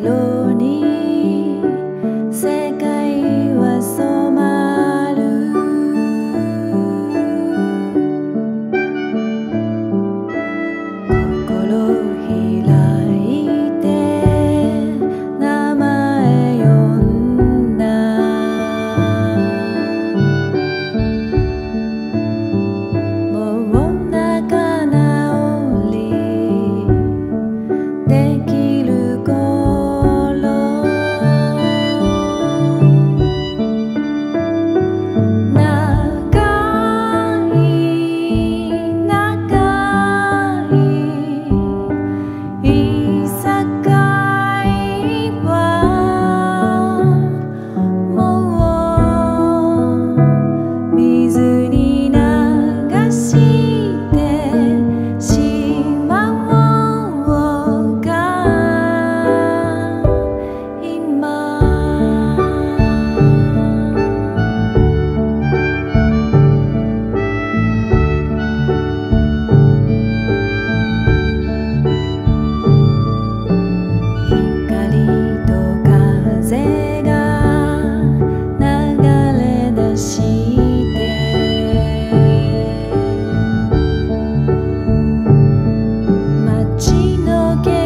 Lonely.